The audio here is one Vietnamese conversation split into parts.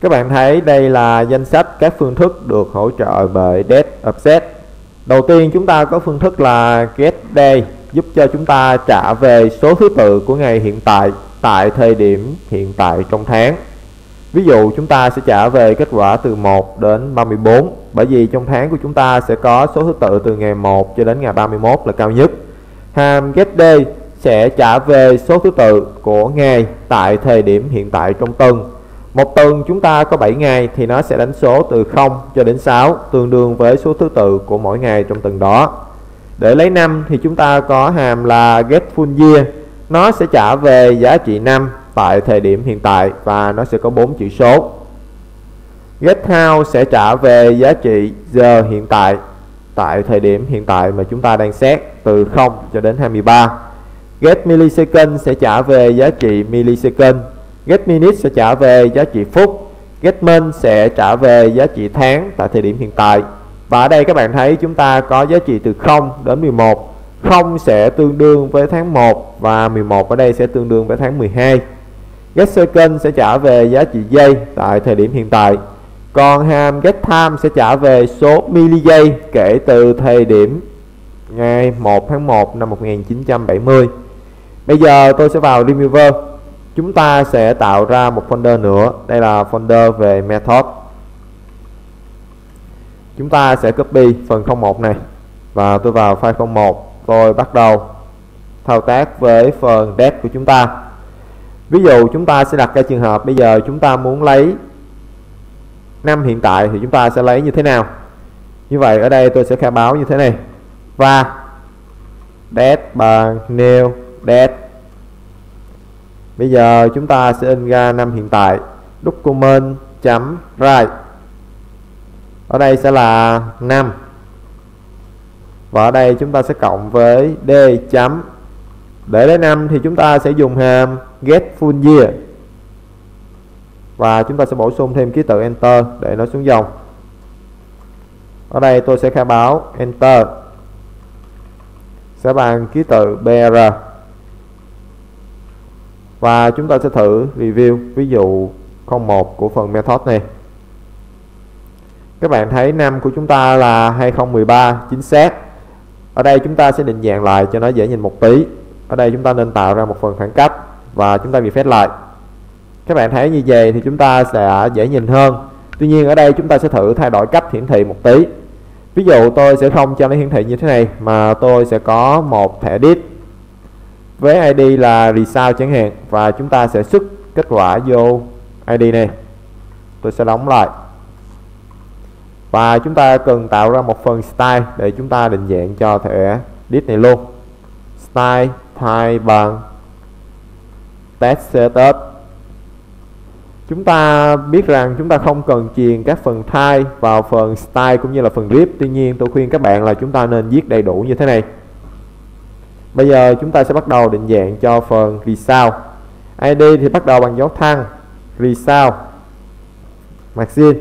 các bạn thấy đây là danh sách các phương thức được hỗ trợ bởi Date Offset đầu tiên chúng ta có phương thức là Get Day, giúp cho chúng ta trả về số thứ tự của ngày hiện tại tại thời điểm hiện tại trong tháng Ví dụ chúng ta sẽ trả về kết quả từ 1 đến 34 bởi vì trong tháng của chúng ta sẽ có số thứ tự từ ngày 1 cho đến ngày 31 là cao nhất. Hàm getDay sẽ trả về số thứ tự của ngày tại thời điểm hiện tại trong tuần. Một tuần chúng ta có 7 ngày thì nó sẽ đánh số từ 0 cho đến 6 tương đương với số thứ tự của mỗi ngày trong tuần đó. Để lấy năm thì chúng ta có hàm là get full year. Nó sẽ trả về giá trị năm tại thời điểm hiện tại và nó sẽ có 4 chữ số. Get how sẽ trả về giá trị giờ hiện tại tại thời điểm hiện tại mà chúng ta đang xét, từ 0 cho đến 23. Get millisecond sẽ trả về giá trị millisecond. Get minute sẽ trả về giá trị phút. Get month sẽ trả về giá trị tháng tại thời điểm hiện tại. Và ở đây các bạn thấy chúng ta có giá trị từ 0 đến 11. 0 sẽ tương đương với tháng 1 và 11 ở đây sẽ tương đương với tháng 12. Get second sẽ trả về giá trị giây tại thời điểm hiện tại. Còn hàm get time sẽ trả về số mili giây kể từ thời điểm ngày 1 tháng 1 năm 1970. Bây giờ tôi sẽ vào Remover. Chúng ta sẽ tạo ra một folder nữa. Đây là folder về method. Chúng ta sẽ copy phần 01 này và tôi vào file 01. Tôi bắt đầu thao tác với phần date của chúng ta ví dụ chúng ta sẽ đặt ra trường hợp bây giờ chúng ta muốn lấy năm hiện tại thì chúng ta sẽ lấy như thế nào như vậy ở đây tôi sẽ khai báo như thế này và date bằng new date bây giờ chúng ta sẽ in ra năm hiện tại. Document chấm write. Ở đây sẽ là 5 và ở đây chúng ta sẽ cộng với d chấm. Để lấy 5 thì chúng ta sẽ dùng hàm get full year. Và chúng ta sẽ bổ sung thêm ký tự enter để nó xuống dòng. Ở đây tôi sẽ khai báo enter. Sẽ bằng ký tự br và chúng ta sẽ thử review ví dụ 01 của phần method này. Các bạn thấy năm của chúng ta là 2013 chính xác. Ở đây chúng ta sẽ định dạng lại cho nó dễ nhìn một tí. Ở đây chúng ta nên tạo ra một phần khoảng cách và chúng ta bị phép lại. Các bạn thấy như vậy thì chúng ta sẽ dễ nhìn hơn. Tuy nhiên ở đây chúng ta sẽ thử thay đổi cách hiển thị một tí. Ví dụ tôi sẽ không cho nó hiển thị như thế này, mà tôi sẽ có một thẻ disk với ID là result chẳng hạn, và chúng ta sẽ xuất kết quả vô ID này. Tôi sẽ đóng lại. Và chúng ta cần tạo ra một phần style để chúng ta định dạng cho thẻ list này luôn. Style type bằng, test, setup. Chúng ta biết rằng chúng ta không cần truyền các phần type vào phần style cũng như là phần grip tuy nhiên, tôi khuyên các bạn là chúng ta nên viết đầy đủ như thế này bây giờ chúng ta sẽ bắt đầu định dạng cho phần result. Id thì bắt đầu bằng dấu thăng. Result. Margin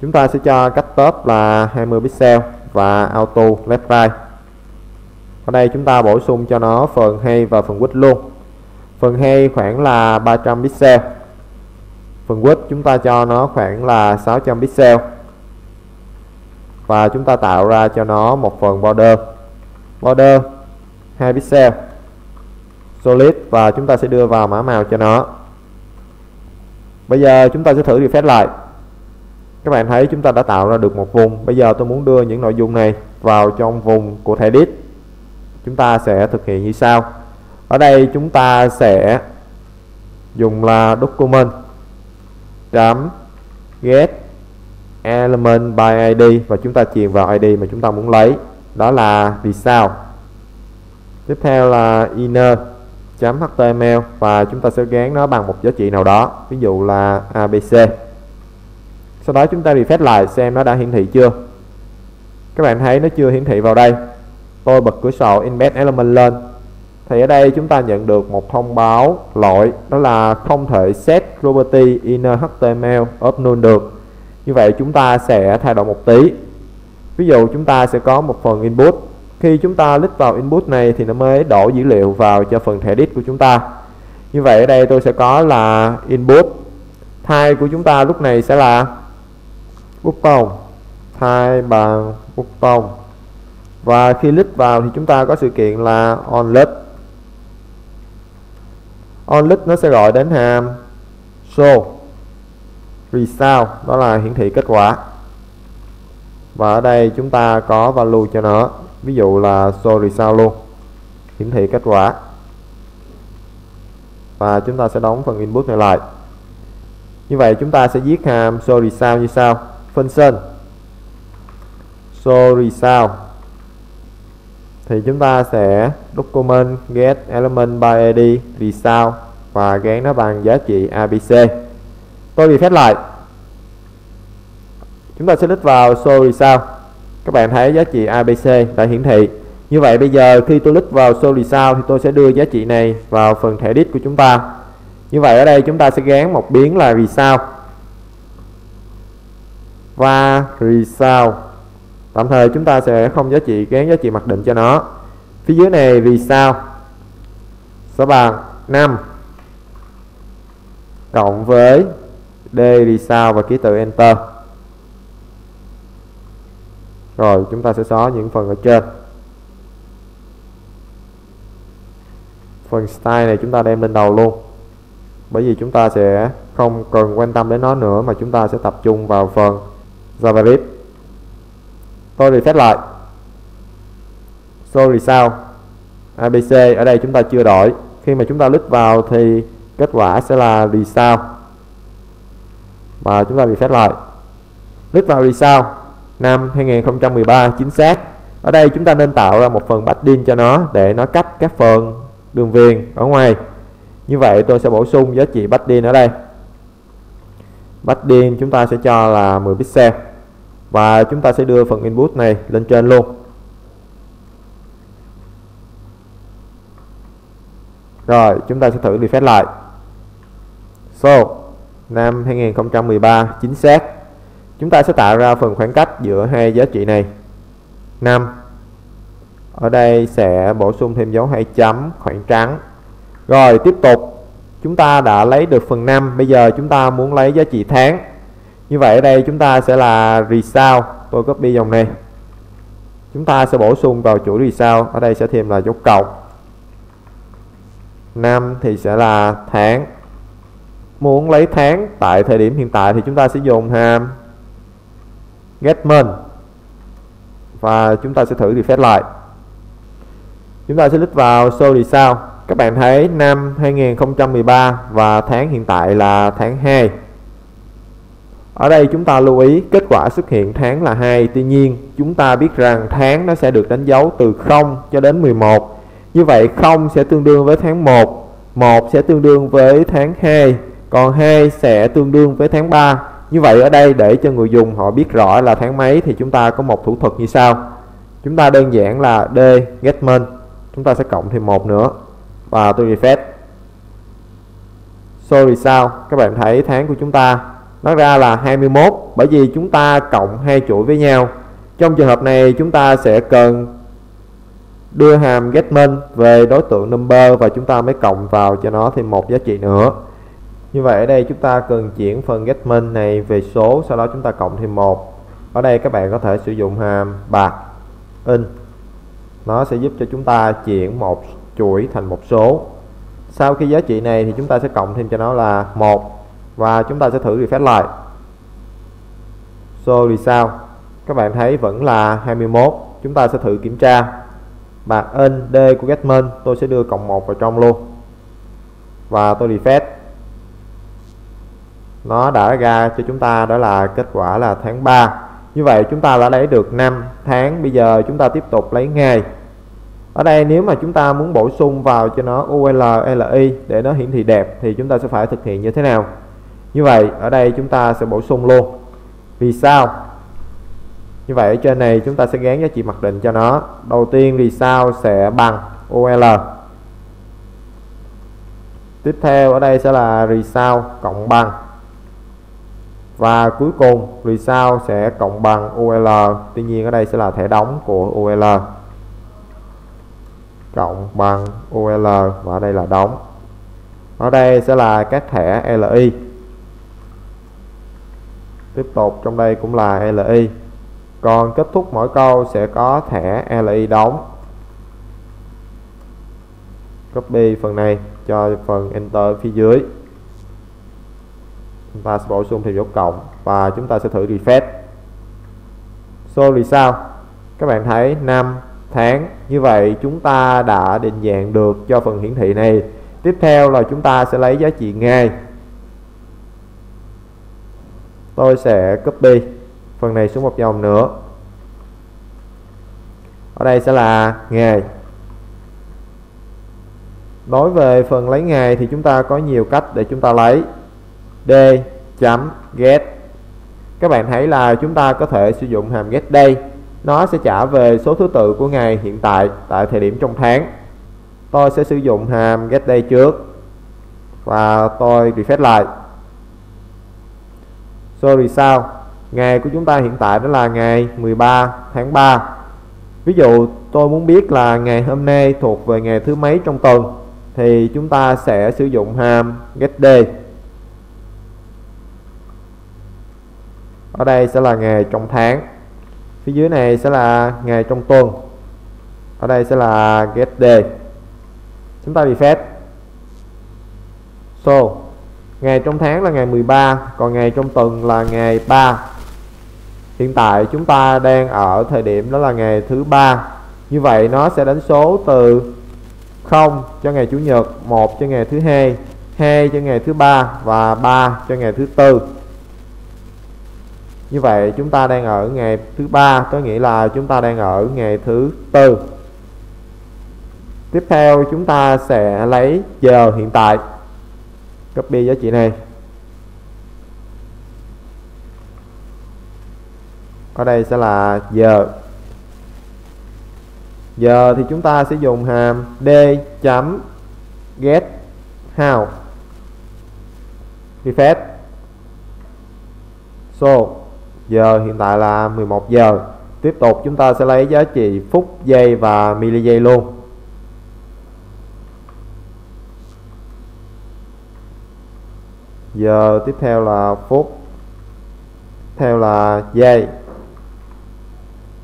chúng ta sẽ cho cách top là 20 pixel và auto left right. Ở đây chúng ta bổ sung cho nó phần hay và phần width luôn. Phần hay khoảng là 300 pixel. Phần width chúng ta cho nó khoảng là 600 pixel và chúng ta tạo ra cho nó một phần border. Border 2 pixel, solid, và chúng ta sẽ đưa vào mã màu cho nó. Bây giờ chúng ta sẽ thử refresh lại. Các bạn thấy chúng ta đã tạo ra được một vùng. Bây giờ tôi muốn đưa những nội dung này vào trong vùng của thẻ disk chúng ta sẽ thực hiện như sau. Ở đây chúng ta sẽ dùng là document chấm get element by id và chúng ta truyền vào id mà chúng ta muốn lấy. Đó là vì sao? Tiếp theo là inner html và chúng ta sẽ gán nó bằng một giá trị nào đó, ví dụ là abc sau đó chúng ta refresh lại xem nó đã hiển thị chưa. Các bạn thấy nó chưa hiển thị vào đây. Tôi bật cửa sổ embed element lên. Thì ở đây chúng ta nhận được một thông báo lỗi, đó là không thể set property inner html of null được như vậy chúng ta sẽ thay đổi một tí. Ví dụ chúng ta sẽ có một phần input. Khi chúng ta click vào input này thì nó mới đổ dữ liệu vào cho phần thẻ disk của chúng ta. Như vậy ở đây tôi sẽ có là input. Thay của chúng ta lúc này sẽ là button thay bằng button và khi click vào thì chúng ta có sự kiện là on list. On list nó sẽ gọi đến hàm show result, đó là hiển thị kết quả. Và ở đây chúng ta có value cho nó. Ví dụ là show result luôn. Hiển thị kết quả. Và chúng ta sẽ đóng phần input này lại. Như vậy chúng ta sẽ viết hàm show result như sau. Function show result. Thì chúng ta sẽ document, get element by id result, và gán nó bằng giá trị abc tôi bị phép lại. Chúng ta sẽ lít vào show result các bạn thấy giá trị abc đã hiển thị. Như vậy bây giờ khi tôi lít vào show result thì tôi sẽ đưa giá trị này vào phần thẻ disk của chúng ta. Như vậy ở đây chúng ta sẽ gán một biến là result. Và result. Tạm thời chúng ta sẽ không giá trị, gán giá trị mặc định cho nó. Phía dưới này result. Sẽ bằng 5 cộng với d result và ký tự enter. Rồi, chúng ta sẽ xóa những phần ở trên. Phần style này chúng ta đem lên đầu luôn. Bởi vì chúng ta sẽ không cần quan tâm đến nó nữa mà chúng ta sẽ tập trung vào phần JavaScript tôi reset lại. So result. ABC ở đây chúng ta chưa đổi. Khi mà chúng ta lít vào thì kết quả sẽ là result và chúng ta reset lại. Click vào result năm 2013 chính xác. Ở đây chúng ta nên tạo ra một phần backend cho nó để nó cách các phần đường viền ở ngoài. Như vậy tôi sẽ bổ sung giá trị backend ở đây. Backend chúng ta sẽ cho là 10 pixel và chúng ta sẽ đưa phần input này lên trên luôn. Rồi, chúng ta sẽ thử refresh lại. So năm 2013 chính xác. Chúng ta sẽ tạo ra phần khoảng cách giữa hai giá trị này. 5 ở đây sẽ bổ sung thêm dấu hai chấm khoảng trắng. Rồi, tiếp tục, chúng ta đã lấy được phần 5 bây giờ chúng ta muốn lấy giá trị tháng. Như vậy ở đây chúng ta sẽ là result. Tôi copy dòng này. Chúng ta sẽ bổ sung vào chuỗi result, ở đây sẽ thêm là dấu cộng. 5 thì sẽ là tháng muốn lấy tháng tại thời điểm hiện tại thì chúng ta sẽ dùng hàm get month và chúng ta sẽ thử refresh lại. Chúng ta sẽ click vào show thì sao? Các bạn thấy năm 2013 và tháng hiện tại là tháng 2 ở đây chúng ta lưu ý, kết quả xuất hiện tháng là 2 Tuy nhiên, chúng ta biết rằng tháng nó sẽ được đánh dấu từ 0 cho đến 11 Như vậy 0 sẽ tương đương với tháng 1 1 sẽ tương đương với tháng 2 còn 2 sẽ tương đương với tháng 3 Như vậy ở đây để cho người dùng họ biết rõ là tháng mấy Thì chúng ta có một thủ thuật như sau. Chúng ta đơn giản là D, get Chúng ta sẽ cộng thêm một nữa. Và tôi refresh. Vì sao? Các bạn thấy tháng của chúng ta nó ra là 21 bởi vì chúng ta cộng hai chuỗi với nhau. Trong trường hợp này, chúng ta sẽ cần đưa hàm getMon về đối tượng number và chúng ta mới cộng vào cho nó thêm một giá trị nữa như vậy ở đây chúng ta cần chuyển phần getMin này về số, sau đó chúng ta cộng thêm một. Ở đây các bạn có thể sử dụng hàm bạc, in. Nó sẽ giúp cho chúng ta chuyển một chuỗi thành một số. Sau khi giá trị này thì chúng ta sẽ cộng thêm cho nó là một và chúng ta sẽ thử refresh lại. So thì sao? Các bạn thấy vẫn là 21 chúng ta sẽ thử kiểm tra. Bạc in d của getMin tôi sẽ đưa cộng 1 vào trong luôn. Và tôi refresh nó đã ra cho chúng ta đó là kết quả là tháng 3 như vậy chúng ta đã lấy được 5 tháng. Bây giờ chúng ta tiếp tục lấy ngày. Ở đây nếu mà chúng ta muốn bổ sung vào cho nó ulli để nó hiển thị đẹp thì chúng ta sẽ phải thực hiện như thế nào? Như vậy, ở đây chúng ta sẽ bổ sung luôn. Vì sao? Như vậy ở trên này chúng ta sẽ gán giá trị mặc định cho nó. Đầu tiên vì sao sẽ bằng OL tiếp theo ở đây sẽ là result cộng bằng và cuối cùng result sẽ cộng bằng UL tuy nhiên ở đây sẽ là thẻ đóng của UL cộng bằng UL và đây là đóng. Ở đây sẽ là các thẻ LI tiếp tục, trong đây cũng là LI còn kết thúc mỗi câu sẽ có thẻ LI đóng. Copy phần này cho phần enter phía dưới chúng ta sẽ bổ sung thêm dấu cộng. Và chúng ta sẽ thử refresh so thì sao? Các bạn thấy năm tháng như vậy chúng ta đã định dạng được cho phần hiển thị này. Tiếp theo là chúng ta sẽ lấy giá trị ngày tôi sẽ copy phần này xuống một dòng nữa. Ở đây sẽ là ngày. Đối về phần lấy ngày thì chúng ta có nhiều cách để chúng ta lấy d chấm get. Các bạn thấy là chúng ta có thể sử dụng hàm get day nó sẽ trả về số thứ tự của ngày hiện tại tại thời điểm trong tháng. Tôi sẽ sử dụng hàm get day trước. Và tôi refresh lại. Sorry sao? Ngày của chúng ta hiện tại đó là ngày 13 tháng 3 ví dụ, tôi muốn biết là ngày hôm nay thuộc về ngày thứ mấy trong tuần, thì chúng ta sẽ sử dụng hàm get day ở đây sẽ là ngày trong tháng. Phía dưới này sẽ là ngày trong tuần. Ở đây sẽ là get day. Chúng ta bị phép. so, ngày trong tháng là ngày 13 còn ngày trong tuần là ngày 3 hiện tại chúng ta đang ở thời điểm đó là ngày thứ ba. Như vậy nó sẽ đánh số từ 0 cho ngày chủ nhật 1 cho ngày thứ hai 2 cho ngày thứ ba và 3 cho ngày thứ tư như vậy chúng ta đang ở ngày thứ ba, có nghĩa là chúng ta đang ở ngày thứ tư. Tiếp theo chúng ta sẽ lấy giờ hiện tại. Copy giá trị này. Ở đây sẽ là giờ. Giờ thì chúng ta sẽ dùng hàm d chấm get how. Refresh. So giờ, hiện tại là 11 giờ. Tiếp tục chúng ta sẽ lấy giá trị phút giây và mili giây luôn. Giờ tiếp theo là phút theo là giây.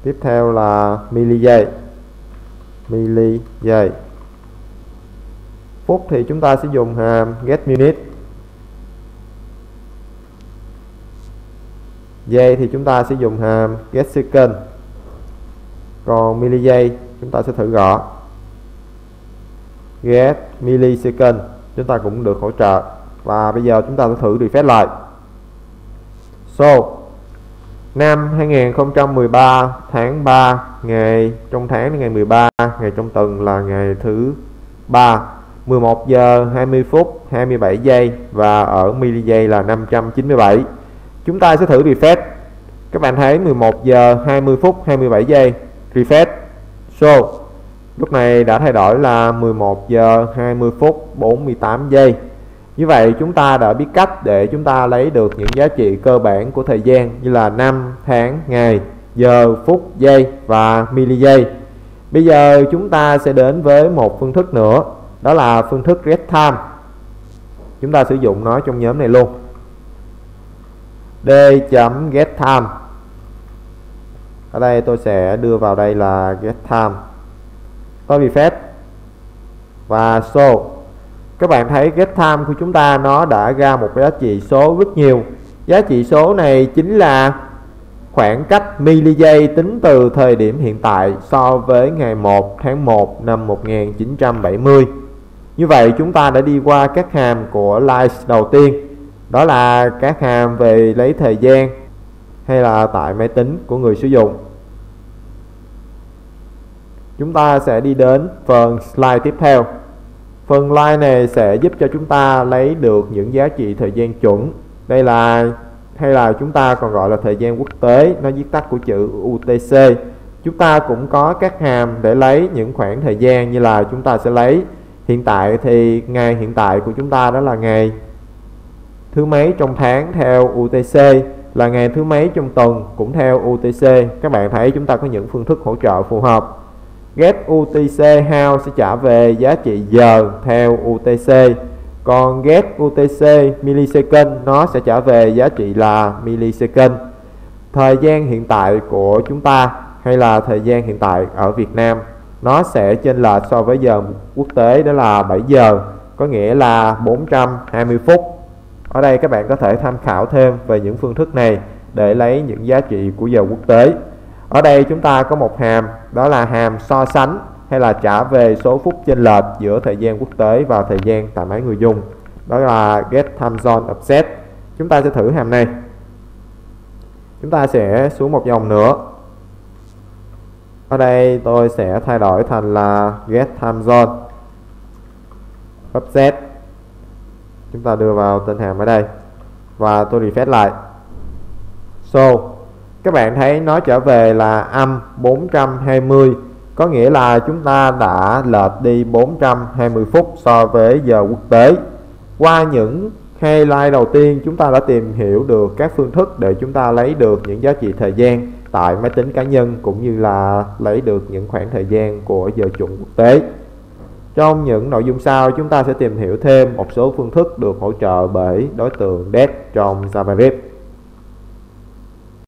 Tiếp theo là mili giây. Mili giây. Phút thì chúng ta sẽ dùng hàm get minute. Giây thì chúng ta sẽ dùng hàm get second. Còn mili giây chúng ta sẽ thử gõ. Get millisecond chúng ta cũng được hỗ trợ. Và bây giờ chúng ta sẽ thử refresh lại. So, năm 2013 tháng 3 ngày, trong tháng ngày 13 ngày trong tuần là ngày thứ 3 11 giờ 20 phút 27 giây và ở mili giây là 597 chúng ta sẽ thử refresh các bạn thấy 11 giờ 20 phút 27 giây refresh so lúc này đã thay đổi là 11 giờ 20 phút 48 giây như vậy chúng ta đã biết cách để chúng ta lấy được những giá trị cơ bản của thời gian như là năm, tháng, ngày, giờ, phút, giây và mili giây. Bây giờ chúng ta sẽ đến với một phương thức nữa, đó là phương thức get time. Chúng ta sử dụng nó trong nhóm này luôn d.get time. Ở đây tôi sẽ đưa vào đây là get time. bị phép. Và so. Các bạn thấy get time của chúng ta nó đã ra một giá trị số rất nhiều. Giá trị số này chính là khoảng cách mili giây tính từ thời điểm hiện tại so với ngày 1 tháng 1 năm 1970 như vậy, chúng ta đã đi qua các hàm của Light đầu tiên đó là các hàm về lấy thời gian hay là tại máy tính của người sử dụng chúng ta sẽ đi đến phần slide tiếp theo Phần line này sẽ giúp cho chúng ta lấy được những giá trị thời gian chuẩn. Đây là hay là chúng ta còn gọi là thời gian quốc tế, nó viết tắt của chữ UTC. Chúng ta cũng có các hàm để lấy những khoảng thời gian như là chúng ta sẽ lấy hiện tại thì ngày hiện tại của chúng ta đó là ngày thứ mấy trong tháng theo UTC là ngày thứ mấy trong tuần cũng theo UTC các bạn thấy chúng ta có những phương thức hỗ trợ phù hợp. Get UTC how sẽ trả về giá trị giờ theo UTC còn get UTC millisecond, nó sẽ trả về giá trị là millisecond. Thời gian hiện tại của chúng ta hay là thời gian hiện tại ở Việt Nam, nó sẽ chênh lệch so với giờ quốc tế, đó là 7 giờ, có nghĩa là 420 phút ở đây các bạn có thể tham khảo thêm về những phương thức này để lấy những giá trị của giờ quốc tế. Ở đây chúng ta có một hàm, đó là hàm so sánh hay là trả về số phút chênh lệch giữa thời gian quốc tế và thời gian tại máy người dùng. Đó là get time zone offset chúng ta sẽ thử hàm này. Chúng ta sẽ xuống một dòng nữa. Ở đây tôi sẽ thay đổi thành là get time zone offset chúng ta đưa vào tên hàm ở đây. Và tôi refresh lại. So, các bạn thấy nó trở về là âm 420 có nghĩa là chúng ta đã lệch đi 420 phút so với giờ quốc tế. Qua những highlight đầu tiên, chúng ta đã tìm hiểu được các phương thức để chúng ta lấy được những giá trị thời gian tại máy tính cá nhân, cũng như là lấy được những khoảng thời gian của giờ chuẩn quốc tế trong những nội dung sau, chúng ta sẽ tìm hiểu thêm một số phương thức được hỗ trợ bởi đối tượng DEX trong JavaScript